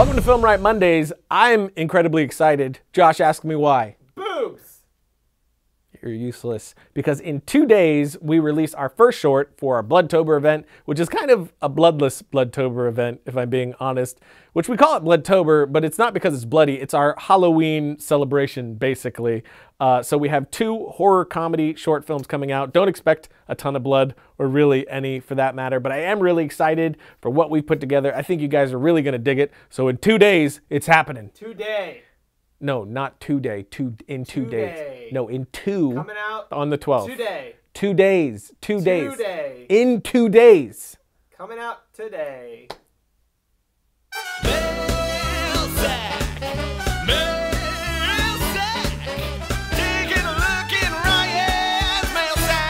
Welcome to Film Riot Mondays. I'm incredibly excited. Josh asked me why. You're useless. Because in two days, we release our first short for our Bloodtober event, which is kind of a bloodless Bloodtober event, if I'm being honest, which we call it Bloodtober, but it's not because it's bloody. It's our Halloween celebration, basically. Uh, so we have two horror comedy short films coming out. Don't expect a ton of blood, or really any for that matter, but I am really excited for what we've put together. I think you guys are really going to dig it. So in two days, it's happening. Today. No, not two day. Two in two days. Today. No, in two Coming out on the 12th. today. Two days. Two days. Today. In two days. Coming out today.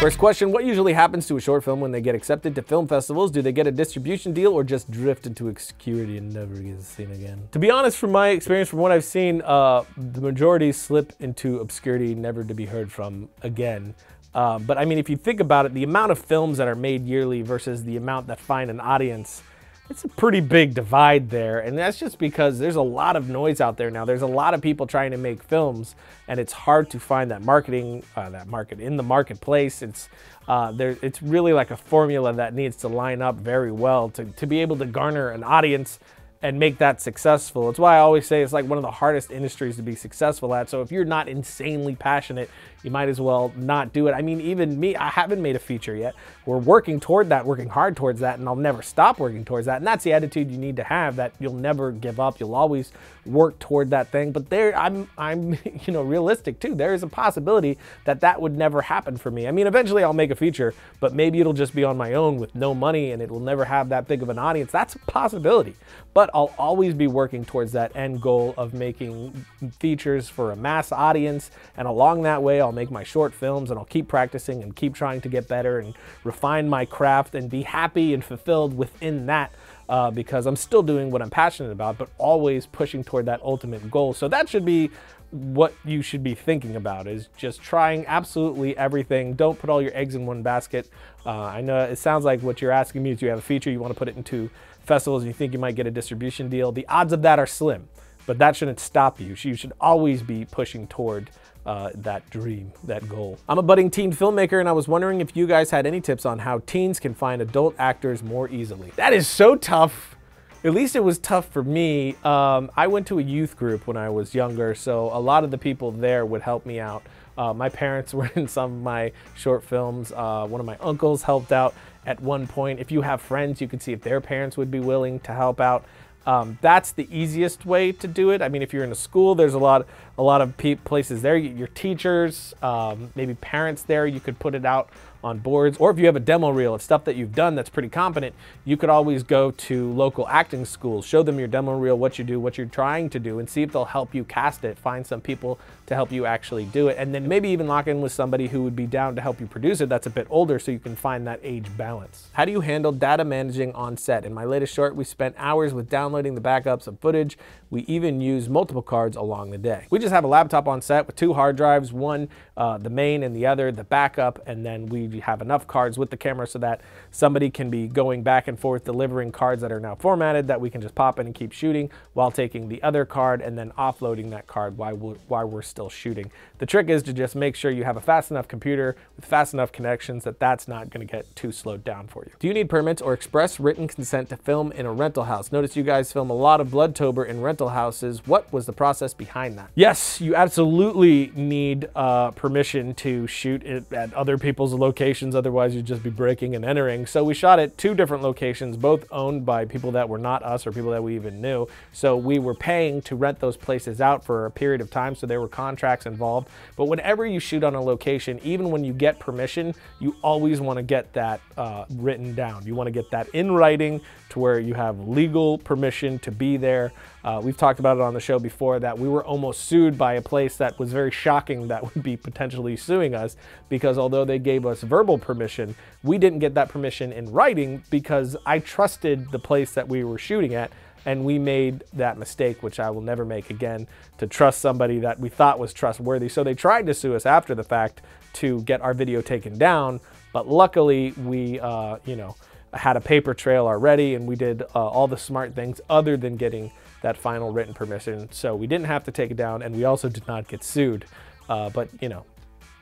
First question What usually happens to a short film when they get accepted to film festivals? Do they get a distribution deal or just drift into obscurity and never get seen again? To be honest, from my experience, from what I've seen, uh, the majority slip into obscurity, never to be heard from again. Uh, but I mean, if you think about it, the amount of films that are made yearly versus the amount that find an audience, it's a pretty big divide there. And that's just because there's a lot of noise out there now. There's a lot of people trying to make films, and it's hard to find that marketing, uh, that market in the marketplace. It's uh, there, it's really like a formula that needs to line up very well to, to be able to garner an audience and make that successful. It's why I always say it's like one of the hardest industries to be successful at. So if you're not insanely passionate, you might as well not do it. I mean, even me, I haven't made a feature yet. We're working toward that, working hard towards that, and I'll never stop working towards that. And that's the attitude you need to have that you'll never give up. You'll always work toward that thing. But there, I'm, I'm, you know, realistic too. There is a possibility that that would never happen for me. I mean, eventually I'll make a feature, but maybe it'll just be on my own with no money and it will never have that big of an audience. That's a possibility. But I'll always be working towards that end goal of making features for a mass audience. And along that way, I'll make my short films and I'll keep practicing and keep trying to get better and refine my craft and be happy and fulfilled within that. Uh, because I'm still doing what I'm passionate about, but always pushing toward that ultimate goal. So that should be what you should be thinking about is just trying absolutely everything. Don't put all your eggs in one basket. Uh, I know it sounds like what you're asking me is you have a feature, you want to put it into festivals, and you think you might get a distribution deal. The odds of that are slim, but that shouldn't stop you. You should always be pushing toward uh, that dream, that goal. I'm a budding teen filmmaker, and I was wondering if you guys had any tips on how teens can find adult actors more easily. That is so tough. At least it was tough for me. Um, I went to a youth group when I was younger, so a lot of the people there would help me out. Uh, my parents were in some of my short films. Uh, one of my uncles helped out at one point. If you have friends, you can see if their parents would be willing to help out. Um, that's the easiest way to do it. I mean, if you're in a school, there's a lot, a lot of places there. Your teachers, um, maybe parents there. You could put it out on boards, or if you have a demo reel of stuff that you've done that's pretty competent, you could always go to local acting schools, show them your demo reel, what you do, what you're trying to do, and see if they'll help you cast it. Find some people to help you actually do it, and then maybe even lock in with somebody who would be down to help you produce it that's a bit older so you can find that age balance. How do you handle data managing on set? In my latest short, we spent hours with downloading the backups of footage. We even use multiple cards along the day. We just have a laptop on set with two hard drives, one uh, the main and the other the backup, and then we have enough cards with the camera so that somebody can be going back and forth delivering cards that are now formatted that we can just pop in and keep shooting while taking the other card and then offloading that card while we're, while we're still shooting. The trick is to just make sure you have a fast enough computer with fast enough connections that that's not going to get too slowed down for you. Do you need permits or express written consent to film in a rental house? Notice you guys film a lot of Bloodtober in rental houses. What was the process behind that? Yes, you absolutely need uh, permission to shoot at other people's locations. Otherwise, you'd just be breaking and entering. So we shot at two different locations, both owned by people that were not us or people that we even knew. So we were paying to rent those places out for a period of time. So there were contracts involved. But whenever you shoot on a location, even when you get permission, you always want to get that uh, written down. You want to get that in writing to where you have legal permission to be there. Uh, we've talked about it on the show before that we were almost sued by a place that was very shocking that would be potentially suing us because although they gave us verbal permission, we didn't get that permission in writing because I trusted the place that we were shooting at and we made that mistake, which I will never make again, to trust somebody that we thought was trustworthy. So they tried to sue us after the fact to get our video taken down, but luckily we, uh, you know, had a paper trail already and we did uh, all the smart things other than getting that final written permission. So we didn't have to take it down and we also did not get sued. Uh, but you know,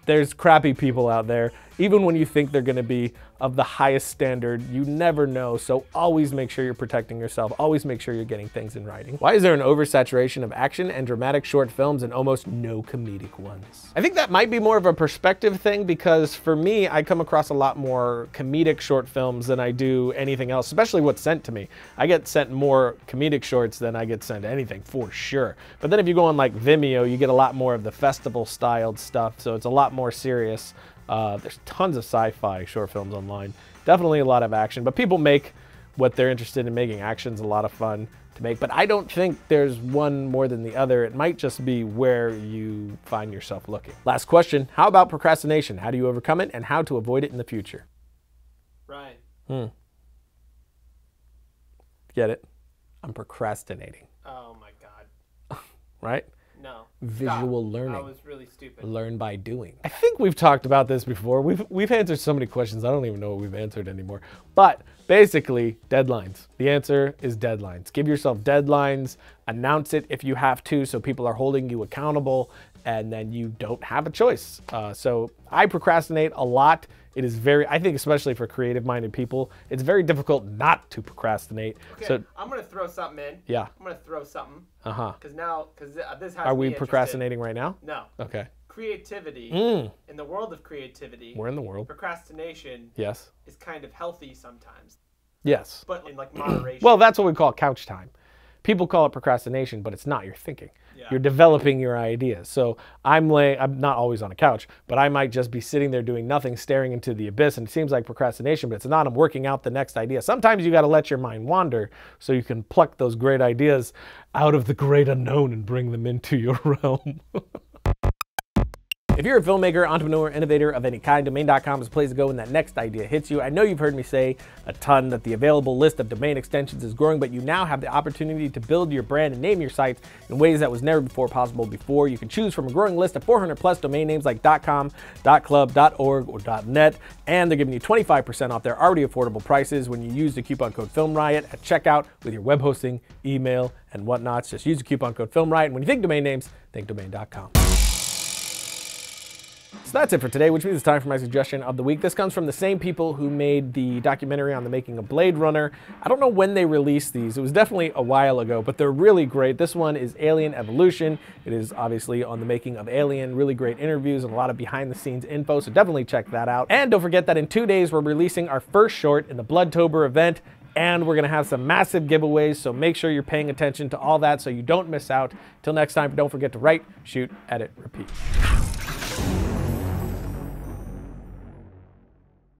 there's crappy people out there. Even when you think they're gonna be of the highest standard, you never know. So always make sure you're protecting yourself. Always make sure you're getting things in writing. Why is there an oversaturation of action and dramatic short films and almost no comedic ones? I think that might be more of a perspective thing because for me, I come across a lot more comedic short films than I do anything else, especially what's sent to me. I get sent more comedic shorts than I get sent anything for sure. But then if you go on like Vimeo, you get a lot more of the festival styled stuff. So it's a lot more serious. Uh, there's tons of sci-fi short films online. Definitely a lot of action, but people make what they're interested in making. Action's a lot of fun to make, but I don't think there's one more than the other. It might just be where you find yourself looking. Last question, how about procrastination? How do you overcome it and how to avoid it in the future? Ryan. Hmm. Get it? I'm procrastinating, Oh my god. right? No. Visual Stop. learning. I was really stupid. Learn by doing. I think we've talked about this before. We've we've answered so many questions. I don't even know what we've answered anymore. But basically, deadlines. The answer is deadlines. Give yourself deadlines. Announce it if you have to, so people are holding you accountable, and then you don't have a choice. Uh, so I procrastinate a lot. It is very, I think, especially for creative-minded people, it's very difficult not to procrastinate. Okay, So I'm gonna throw something in. yeah, I'm gonna throw something uh huh. because now, because this has Are we interested. procrastinating right now? No. Okay. Creativity. Mm. In the world of creativity, We're in the world. procrastination Yes. is kind of healthy sometimes, Yes. but in like moderation. Well, that's what we call couch time. People call it procrastination, but it's not. You're thinking. Yeah. You're developing your ideas. So I'm laying. I'm not always on a couch, but I might just be sitting there doing nothing, staring into the abyss, and it seems like procrastination, but it's not. I'm working out the next idea. Sometimes you got to let your mind wander so you can pluck those great ideas out of the great unknown and bring them into your realm. If you're a filmmaker, entrepreneur, innovator of any kind, domain.com is a place to go when that next idea hits you. I know you've heard me say a ton that the available list of domain extensions is growing, but you now have the opportunity to build your brand and name your sites in ways that was never before possible before. You can choose from a growing list of 400 plus domain names like .com, .club, .org, or .net, and they're giving you 25% off their already affordable prices when you use the coupon code FilmRiot at checkout with your web hosting, email, and whatnots. Just use the coupon code FilmRiot, and when you think domain names, think domain.com. So that's it for today, which means it's time for my suggestion of the week. This comes from the same people who made the documentary on the making of Blade Runner. I don't know when they released these. It was definitely a while ago, but they're really great. This one is Alien Evolution. It is obviously on the making of Alien. Really great interviews and a lot of behind the scenes info, so definitely check that out. And don't forget that in two days, we're releasing our first short in the Bloodtober event and we're gonna have some massive giveaways, so make sure you're paying attention to all that so you don't miss out. Till next time, don't forget to write, shoot, edit, repeat.